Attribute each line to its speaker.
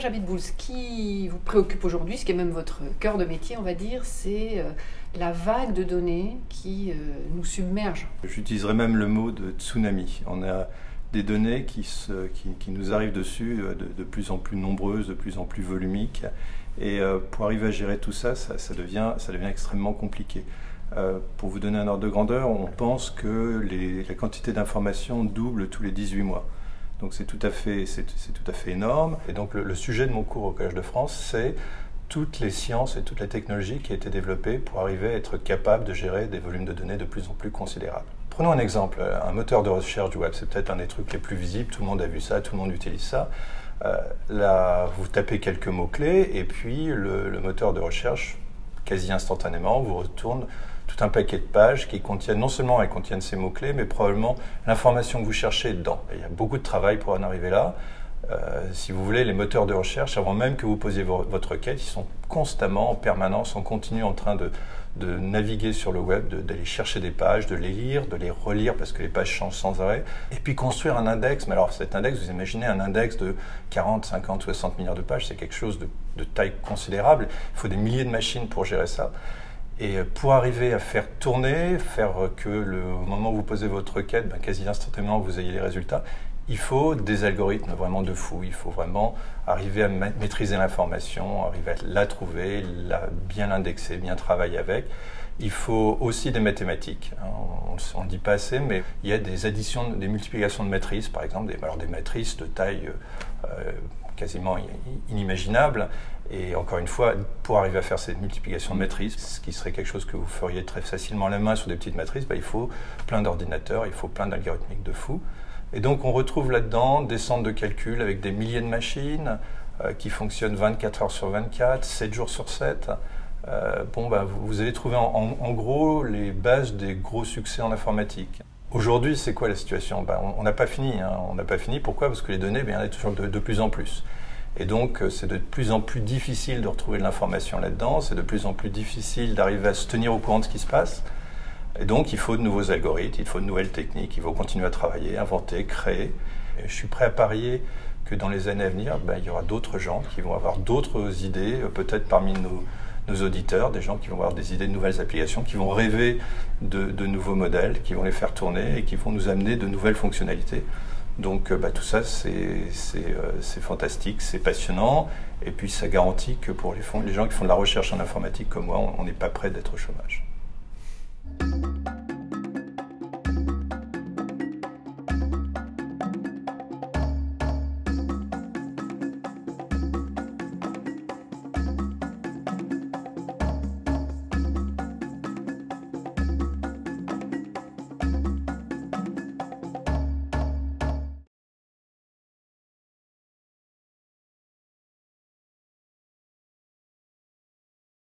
Speaker 1: Serge Abitboul, ce qui vous préoccupe aujourd'hui, ce qui est même votre cœur de métier, on va dire, c'est euh, la vague de données qui euh, nous submerge.
Speaker 2: J'utiliserais même le mot de tsunami. On a des données qui, nous arrivent dessus euh, de, plus en plus nombreuses, de plus en plus volumiques. Et pour arriver à gérer tout ça, ça, devient, extrêmement compliqué. pour vous donner un ordre de grandeur, on pense que la quantité d'informations double tous les 18 mois. Donc c'est tout, à fait, énorme. Et donc le, sujet de mon cours au Collège de France, c'est toutes les sciences et toutes les technologies qui ont été développées pour arriver à être capable de gérer des volumes de données de plus en plus considérables. Prenons un exemple, un moteur de recherche du web, c'est peut-être un des trucs les plus visibles, tout le monde a vu ça, tout le monde utilise ça. Euh, là, vous tapez quelques mots-clés et puis le moteur de recherche, quasi instantanément, vous retourne tout un paquet de pages qui contiennent, non seulement elles contiennent ces mots-clés, mais probablement l'information que vous cherchez dedans. il y a beaucoup de travail pour en arriver là. Euh, si vous voulez, les moteurs de recherche, avant même que vous posiez votre requête, ils sont constamment, en permanence, en continu en train de, naviguer sur le web, d'aller chercher des pages, de les lire, de les relire parce que les pages changent sans arrêt, et puis construire un index. Mais alors cet index, vous imaginez un index de 40, 50, 60 milliards de pages, c'est quelque chose de, de taille considérable. Il faut des milliers de machines pour gérer ça. Et pour arriver à faire tourner, faire que le, au moment où vous posez votre requête, ben, quasi instantanément, vous ayez les résultats, il faut des algorithmes vraiment de fou. Il faut vraiment arriver à maîtriser l'information, arriver à la trouver, bien l'indexer, bien travailler avec. Il faut aussi des mathématiques. Hein. On ne dit pas assez, mais il y a des additions, des multiplications de matrices, par exemple, des, alors des matrices de taille euh, quasiment inimaginable. Et encore une fois, pour arriver à faire cette multiplication de matrices, ce qui serait quelque chose que vous feriez très facilement la main sur des petites matrices, bah, il faut plein d'ordinateurs, il faut plein d'algorithmiques de fou. Et donc on retrouve là-dedans des centres de calcul avec des milliers de machines euh, qui fonctionnent 24 heures sur 24, 7 jours sur 7. Euh, bon, bah, vous, avez trouvé en, gros les bases des gros succès en informatique. Aujourd'hui, c'est quoi la situation? Ben, On n'a pas fini. Hein. On n'a pas fini. Pourquoi? Parce que les données, ben, il y en a toujours de, plus en plus. Et donc, euh, c'est de plus en plus difficile de retrouver de l'information là-dedans. C'est de plus en plus difficile d'arriver à se tenir au courant de ce qui se passe. Et donc, il faut de nouveaux algorithmes, il faut de nouvelles techniques. Il faut continuer à travailler, inventer, créer. Je suis prêt à parier que dans les années à venir, ben, il y aura d'autres gens qui vont avoir d'autres idées, euh, peut-être parmi nos auditeurs, des gens qui vont avoir des idées de nouvelles applications, qui vont rêver de, nouveaux modèles, qui vont les faire tourner et qui vont nous amener de nouvelles fonctionnalités. Donc euh, bah, tout ça, euh, c'est fantastique, c'est passionnant, et puis ça garantit que pour les, les gens qui font de la recherche en informatique comme moi, on n'est pas prêt d'être au chômage.